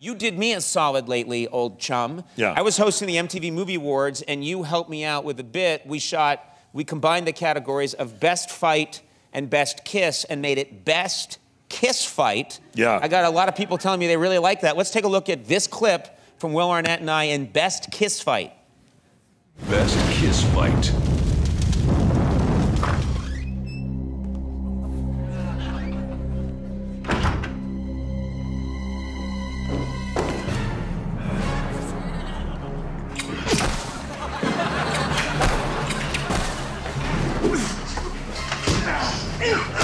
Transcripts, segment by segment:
You did me a solid lately, old chum. Yeah. I was hosting the MTV Movie Awards, and you helped me out with a bit. We shot, we combined the categories of best fight and best kiss and made it best kiss fight. Yeah. I got a lot of people telling me they really like that. Let's take a look at this clip from Will Arnett and I in best kiss fight. Best kiss fight. It's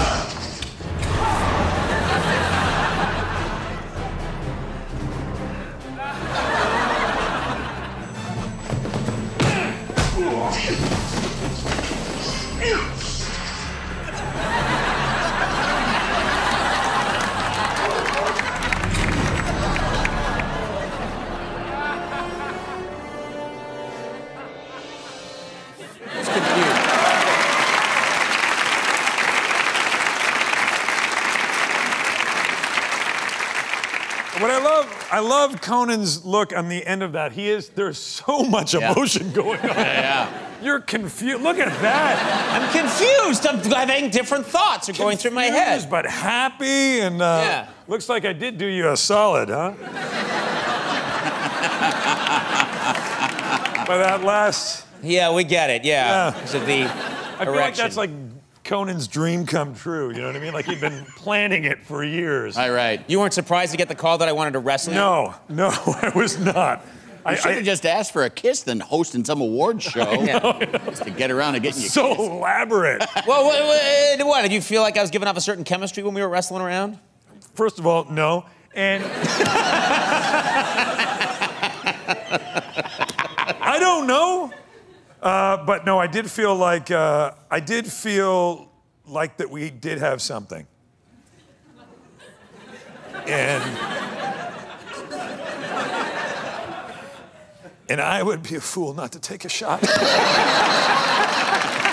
What I love, I love Conan's look on the end of that. He is, there's so much Yeah. emotion going on. Yeah. You're confused. Look at that. I'm confused. I'm having different thoughts are going through my Confused, head. But happy and uh, Yeah. looks like I did do you a solid, huh? By that last, Yeah, we get it. Yeah. Yeah. Of the I feel like that's like Conan's dream come true. You know what I mean? Like he'd been planning it for years. All right. You weren't surprised to get the call that I wanted to wrestle you? No, no, I was not. I, should have just asked for a kiss than hosting some award show just to get around to getting you so kissed. elaborate. Well, what, what, eh, what? Did you feel like I was giving off a certain chemistry when we were wrestling around? First of all, no. And I don't know. Uh, but no, I did feel like uh, I did feel like that we did have something. And and I would be a fool not to take a shot.